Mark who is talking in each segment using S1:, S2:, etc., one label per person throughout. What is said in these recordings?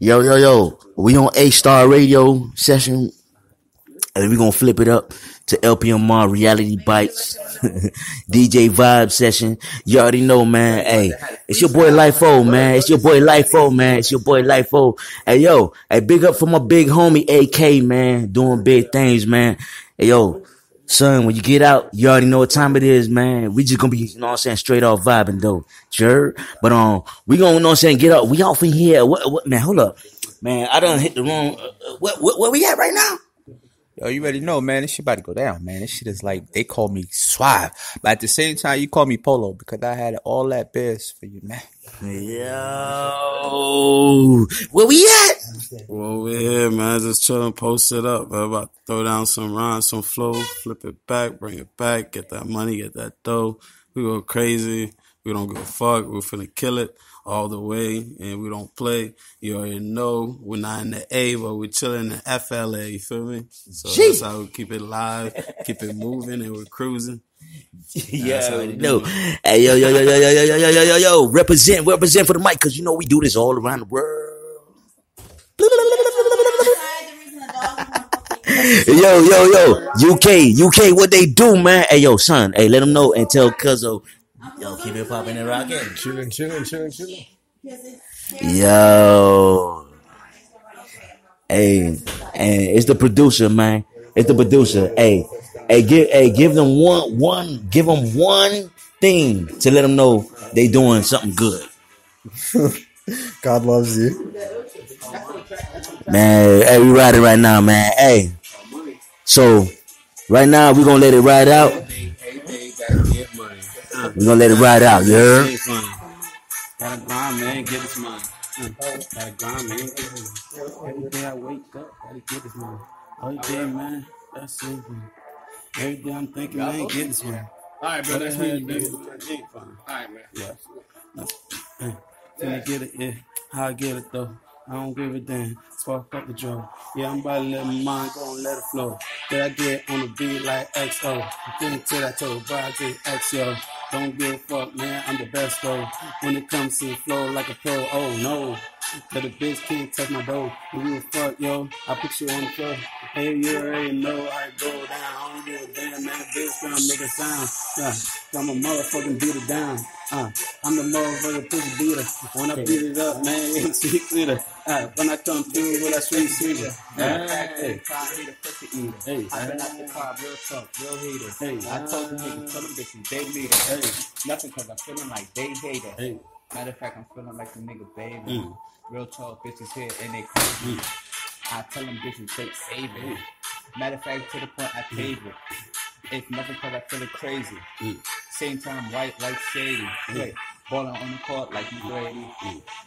S1: Yo, yo, yo. We on A Star Radio session. And we're gonna flip it up to LPMR Reality Bites DJ Vibe session. You already know, man. Hey, it's your boy Life Lifeo, man. It's your boy Life Lifeo, man. It's your boy Life Lifeo. Hey, yo, hey, big up for my big homie AK, man. Doing big things, man. Hey, yo, son, when you get out, you already know what time it is, man. We just gonna be, you know what I'm saying, straight off vibing though. Sure. But um, we gonna, you know what I'm saying, get up. We off in here. What, what, man, hold up. Man, I done hit the wrong, uh, uh, what, what, where we at right now?
S2: Yo, you already know, man. This shit about to go down, man. This shit is like they call me suave, but at the same time, you call me polo because I had all that best for you, man.
S1: Yo, where we at?
S3: Well, we're here, man. Just chilling, post it up. I'm about to throw down some rhymes, some flow, flip it back, bring it back, get that money, get that dough. We go crazy. We don't give a fuck. We're finna kill it all the way, and we don't play. You already know we're not in the A, but we're chilling in the FLA. You feel me? So that's how we keep it live, keep it moving, and we're cruising.
S1: Yeah, no. Hey, yo, yo, yo, yo, yo, yo, yo, yo, yo, yo, yo, represent, represent for the mic, cause you know we do this all around the world. Yo, yo, yo, UK, UK, what they do, man? Hey, yo, son, hey, let them know and tell Cuzzo, yo, keep it popping and rocking.
S4: Chilling, chilling, chilling, chilling.
S1: Yo. Hey, and it's the producer, man. It's the producer. Hey, hey, give, hey, give them one, one, give them one thing to let them know they doing something good.
S4: God loves you.
S1: Man, hey, we riding right now, man. Hey, so right now we gonna let it ride out. We gonna let it ride out. You heard?
S3: Gotta grind, man. Get this money. Mm. Gotta grind, man. Get this money. Every day I wake up, gotta get this money. Every day, man. That's it. Every day I'm thinking, man, get this money.
S5: All right, bro.
S3: What
S5: That's
S3: the
S5: what
S3: hell,
S5: you
S3: baby?
S5: do.
S3: Fine.
S5: All right, man.
S3: Yeah. Uh, Finna get it, yeah. How I get it though. I don't give a damn. Spark up the draw. Yeah, I'm about to let my mind go and let it flow. Did I get on the beat like XO? I'm feeling till I told bro, I just XO. Don't give a fuck, man. I'm the best though. When it comes to the flow like a pro, oh no. But the bitch can't touch my dough. Don't give a fuck, yo. I put you on the floor. Hey, you already know I go down. I don't give a damn, man. Bitch gonna make a sound. Yeah, I'm a motherfucking beat it down. Uh, I'm the motherfucking pussy beater. When I beat it up, man, it's sweet sweeter. Uh, when I come through with that sweet sweeter.
S2: Fact,
S3: Hey,
S2: try and hit a pussy eater.
S3: hey,
S2: I been out the car, real tough, real hater.
S3: Hey.
S2: I told them niggas, tell them bitches, they leader.
S3: hey,
S2: Nothing cause I'm feeling like they hater.
S3: hey.
S2: Matter of fact, I'm feeling like the nigga baby.
S3: Mm.
S2: Real tall bitches here and they crazy. I tell them bitches they save it. Matter of fact, to the point I pave it. It's nothing cause I feel it crazy.
S3: Mm.
S2: Same time white like shady. Balling on the court like you Brady.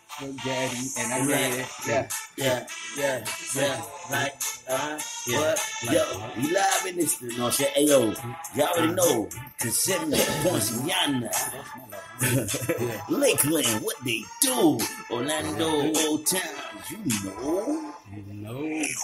S2: Still daddy and I'm ready. Yeah.
S1: Yeah, yeah, yeah. Like, uh, what? Yo, we live in this. You know what I'm saying? Hey, yo, y'all already know. Consider me Poinciana. Lakeland, what they do? Orlando, Old Towns, you know.
S3: No,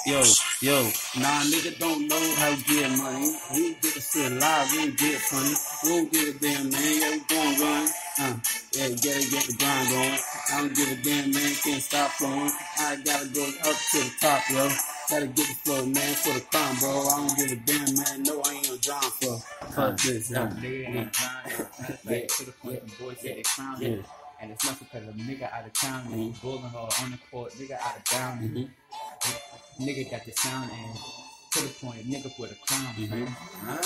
S3: yo, yo, nah, nigga don't know how to get money. We get the shit live, we ain't get funny. We don't give a damn, man. Yeah, we gon' run. Uh, yeah, gotta get the grind going. I don't give a damn, man. Can't stop flowing. I gotta go up to the top, yo. Gotta get the flow, man, for the crown, bro. I don't give a damn, man. No, I ain't no John for. Fuck uh, this,
S2: uh,
S3: yeah.
S2: nigga ain't uh, grind. Like, to the point the boys say they
S3: Yeah.
S2: And it's nothing cause a nigga out of town and mm-hmm. he bullying her on the court. Nigga out of town and mm-hmm. nigga got the sound and to the point nigga with a crown. Mm-hmm. man.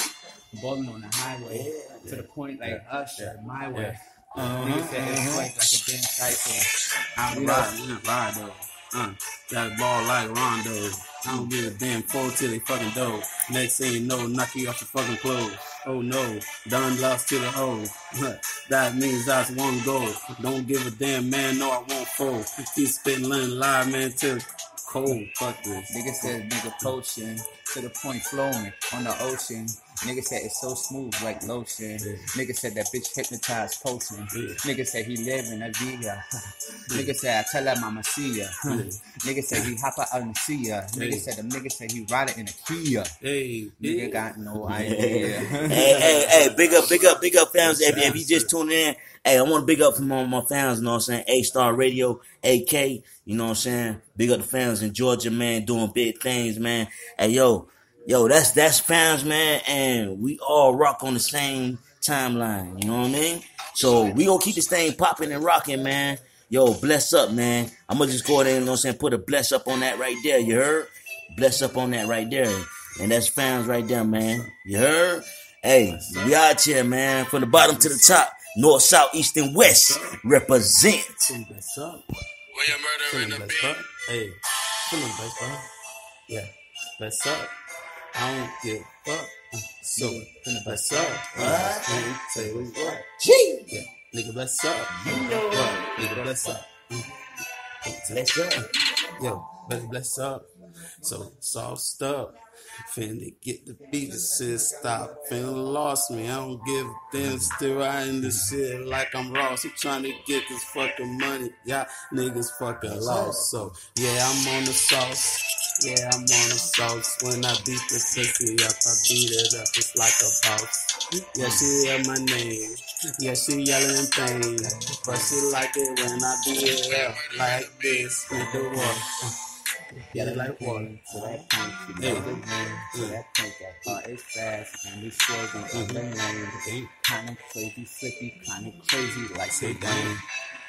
S2: Balling on the highway to the point like Usher, my way. Uh-huh. Nigga said it's like, like a damn cycle.
S3: I'm I'm riding though. Uh, got a ball like Rondo. I don't give a damn four till they fucking dope. Next thing you know, knock you off your fucking clothes. Oh no, done lost to the hole. that means that's one goal. Don't give a damn man, no I won't fold. Keep spitting live man till cold. Fuck this.
S2: Nigga said nigga potion to the point flowing on the ocean. Nigga said it's so smooth like lotion. Nigga said that bitch hypnotized potion.
S3: Yeah.
S2: Nigga said he live in a villa. Nigga said I tell her mama see ya. Nigga said he hop out and see ya. Nigga said the nigga said he ride it in a Kia.
S3: Hey,
S2: Nigga
S3: yeah.
S2: got no idea.
S1: hey, hey, big up, big up, big up, fans. If, if you just tuning in, hey, I want to big up from all my fans, you know what I'm saying? A Star Radio, AK, you know what I'm saying? Big up the fans in Georgia, man, doing big things, man. Hey, yo, yo, that's, that's fans, man, and we all rock on the same timeline, you know what I mean? So we gonna keep this thing popping and rocking, man. Yo, bless up, man. I'm gonna just go there, you know what I'm saying? Put a bless up on that right there, you heard? Bless up on that right there. And that's fans right there, man. You heard? Hey, we out here, man. From the bottom to the top. North, south, east, and west. Represent.
S3: Feeling blessed up.
S5: Where your murder in the
S3: blessed
S5: beat?
S3: up. Hey, feeling blessed up. Yeah, blessed up. I don't give a fuck. So, blessed up. Me tell you what.
S1: Gee!
S3: Yeah, nigga blessed up.
S1: You know
S3: What? Nigga blessed up.
S1: Bless up.
S3: Yo, better bless up. So sauced up. Finna get the beat says stop. Finna lost me. I don't give a damn. Still riding this shit like I'm Ross. I'm trying to get this fucking money. Yeah, niggas fucking lost. So yeah, I'm on the sauce. Yeah, I'm on the sauce. When I beat the pussy up, I beat it up just like a boss. Yeah, she hear my name. Yeah, she yelling in pain. But she like it when I beat it up like this. Nigga, what? Get it like water.
S2: So that point, you know the game. So that point, that heart uh, is fast, and we swerving up the lane. Kinda crazy, slippy, kinda crazy, like
S3: Say
S2: they
S3: dang.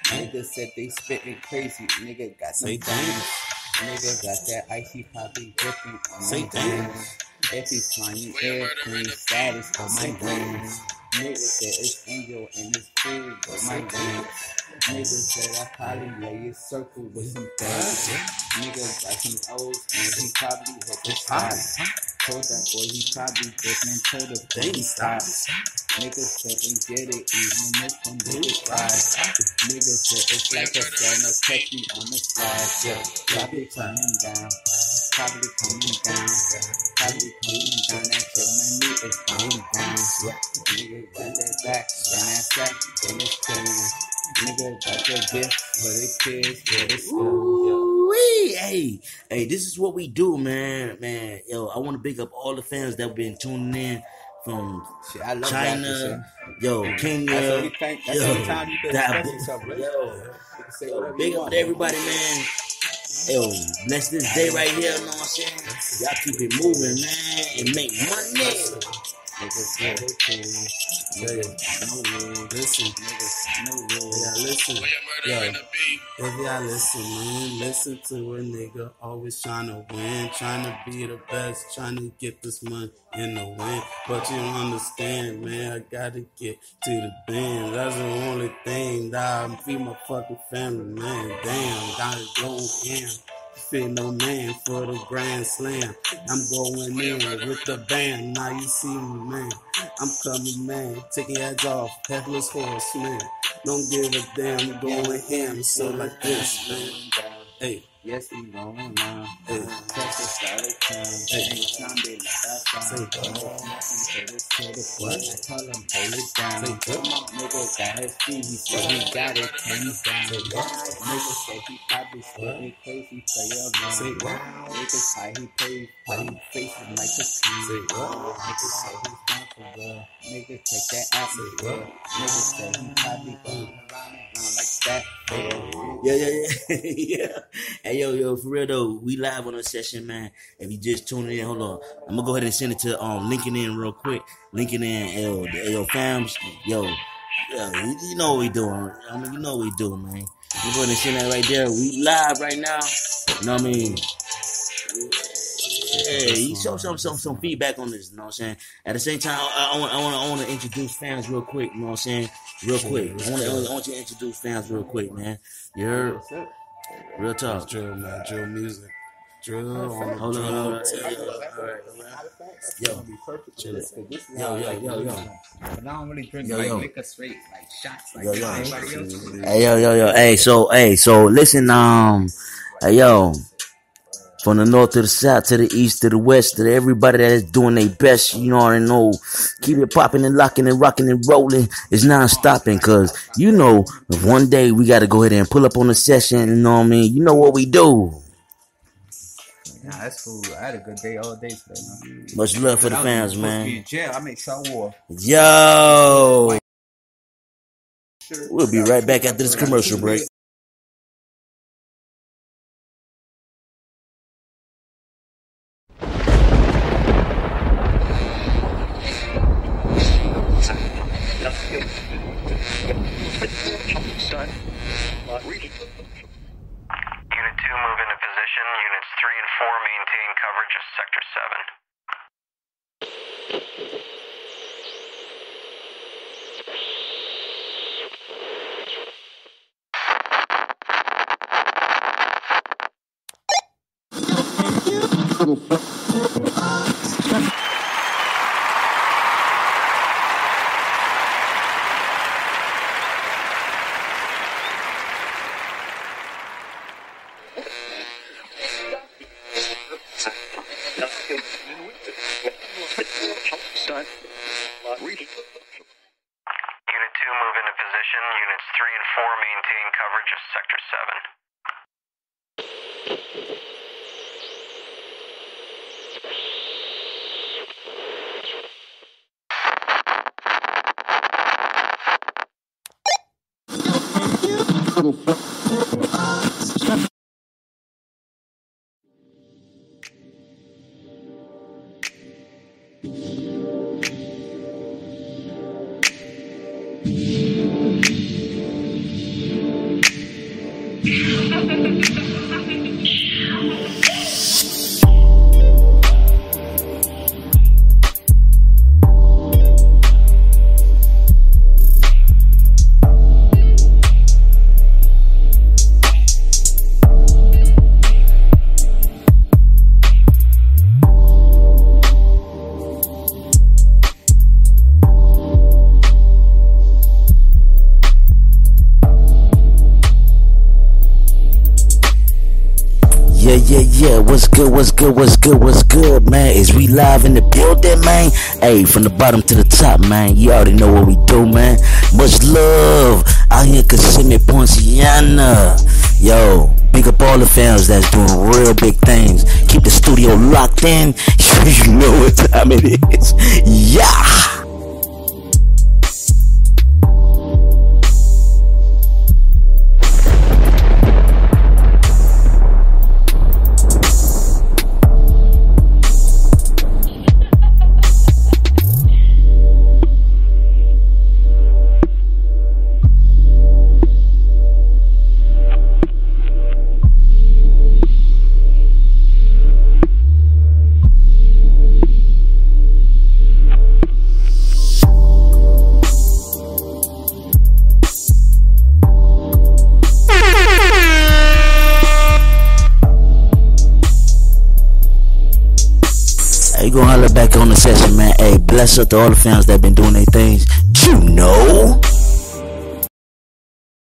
S2: Nigga said they spitting crazy. Nigga got some things. Nigga got that icy poppy dripping on
S3: Say
S2: my
S3: dang.
S2: brains. If he's flying
S5: Where your
S2: airplane status on my brains. Nigga said it's angel and it's cool with my brains. Nigga said I probably lay a circle with some things. Nigga got some O's and he probably hit the spot. Told that boy he probably different. Told the he stop. Nigga said he get it even if them niggas try. Nigga said it's like a son of catch me on the slide. Yeah, Probably coming down. Probably coming down. Probably coming down. That shit money is going down. Nigga got that back, and that sack, and it's killing. Nigga got the gift for the kids, for the school.
S1: Hey, hey, this is what we do, man. Man, yo, I want to big up all the fans that been tuning in from
S2: Shit, I love
S1: China, yo,
S2: That's the
S1: Kenya.
S2: only thing. That's the only time you can
S1: that-
S2: yourself. Right?
S1: Yo,
S2: say whatever
S1: big up to everybody, man. Yo, bless this day right here, know what I'm saying? Y'all keep it moving, man, and make money.
S2: Niggas get it cool. Niggas no rules.
S3: Listen,
S2: Niggas no rules.
S3: yeah, listen.
S5: Where your murder in the beat?
S3: If y'all listen, man, listen to a nigga always trying to win, trying to be the best, trying to get this money in the win. But you don't understand, man, I gotta get to the band. That's the only thing that I feed my fucking family, man. Damn, gotta go in. Fit no man for the grand slam. I'm going in with the band. Now you see me, man. I'm coming, man. Taking heads off, headless horse, man. Don't give a damn, going ham. So like this, man. Hey,
S2: Yes, we on.
S3: Hey.
S2: Touch the time.
S3: Hey.
S2: Anytime they let us down.
S3: Say what?
S2: To the, to the
S3: What?
S2: I tell him, hold it down.
S3: Say what?
S2: My nigga got his feet. He said he got it. Hands down.
S3: Say what?
S2: Nigga said he probably spitting crazy. Play around.
S3: Say what?
S2: Niggas how he. How he faces like a king.
S3: Say what?
S2: Niggas say he's down for real. Niggas take that out
S3: Say what?
S2: Niggas say he probably going around and around that.
S1: Yeah, yeah, yeah, yeah. Hey, yo, yo, for real though, we live on a session, man. If you just tuning in, hold on. I'm gonna go ahead and send it to um LinkedIn real quick. LinkedIn, yo, yo, fams, yo, yo, you, know what we doing. I mean, you know what we doing, man. I'm going to send that right there. We live right now. You know what I mean? Yeah, you show some some some feedback on this. You know what I'm saying? At the same time, I, I want I want I want to introduce fans real quick. You know what I'm saying? Real quick. I want to I want you to introduce fans real quick, man. You heard? Real talk.
S3: drill, man. Drill music. Drill on
S1: Hold on, hold on. Yo, yo, all right, all right. Yo. Yo, yo, yo, yo.
S2: But I don't really drink
S1: Yo,
S2: like
S1: yo.
S2: liquor straight, like shots, like
S1: Yo, yo.
S2: everybody else.
S1: Hey yo yo yo hey so hey so listen um hey yo From the north to the south to the east to the west to everybody that is doing their best, you already know. Keep it popping and locking and rocking and rolling. It's non stopping because you know one day we got to go ahead and pull up on the session. You know what I mean? You know what we do.
S2: Nah, that's cool. I had a good day all day today, man.
S1: Much love for the fans, man.
S2: in jail. I make sure I wore.
S1: Yo, we'll be right back after this commercial break.
S6: Unit 2 move into position. Units 3 and 4 maintain Sector 7. Unit 2 move into position. Units 3 and 4 maintain coverage of Sector 7.
S1: Yeah, yeah, yeah. What's good? What's good? What's good? What's good, man? Is we live in the building, man? Hey, from the bottom to the top, man. You already know what we do, man. Much love out here, in Kissimmee, Poinciana. Yo, big up all the fans that's doing real big things. Keep the studio locked in. you know what time it is. Yeah. bless up to all the fans that been doing their things. You know.